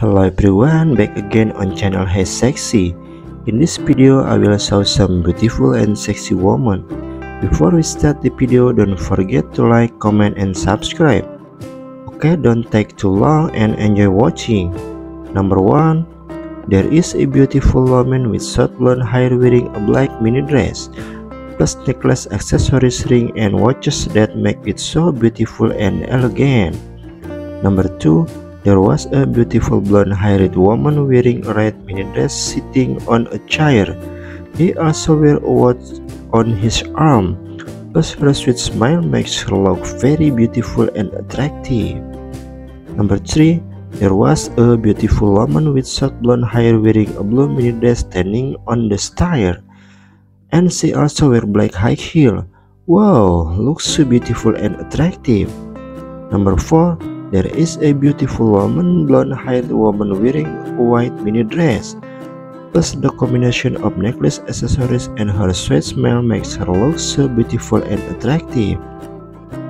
Hello everyone, back again on channel Hey Sexy. In this video, I will show some beautiful and sexy woman. Before we start the video, don't forget to like, comment, and subscribe. Okay, don't take too long and enjoy watching. Number 1. There is a beautiful woman with short blonde hair wearing a black mini dress, plus necklace, accessories, ring, and watches that make it so beautiful and elegant. Number 2. There was a beautiful blonde-haired woman wearing a red mini dress sitting on a chair. He also wear a watch on his arm, plus her sweet smile makes her look very beautiful and attractive. Number 3. There was a beautiful woman with short blonde hair wearing a blue mini dress standing on the stair. And she also wear black high heel. Wow, looks so beautiful and attractive. Number 4. There is a beautiful woman, blonde-haired woman wearing a white mini dress. Plus the combination of necklace, accessories, and her sweet smell makes her look so beautiful and attractive.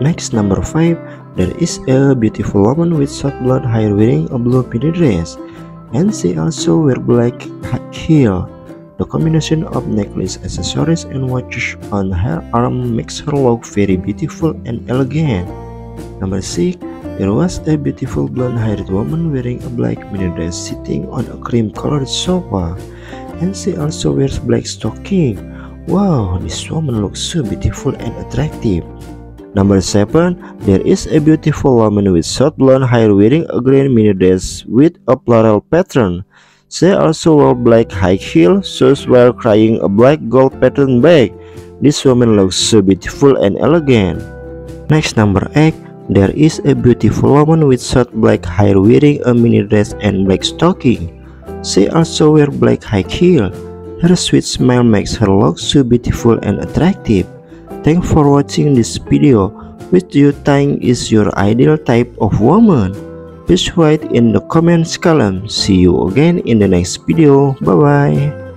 Next, number 5. There is a beautiful woman with short blonde hair wearing a blue mini dress. And she also wear black heel. The combination of necklace, accessories, and watches on her arm makes her look very beautiful and elegant. Number 6. There was a beautiful blonde-haired woman wearing a black mini dress sitting on a cream-colored sofa, and she also wears black stocking. Wow, this woman looks so beautiful and attractive. Number 7. There is a beautiful woman with short blonde hair wearing a green mini dress with a floral pattern. She also wore black high heel shoes while carrying a black gold pattern bag. This woman looks so beautiful and elegant. Next number 8. There is a beautiful woman with short black hair wearing a mini dress and black stocking. She also wear black high heel. Her sweet smile makes her look so beautiful and attractive. Thanks for watching this video. Which do you think is your ideal type of woman? Please write in the comments column. See you again in the next video. Bye bye.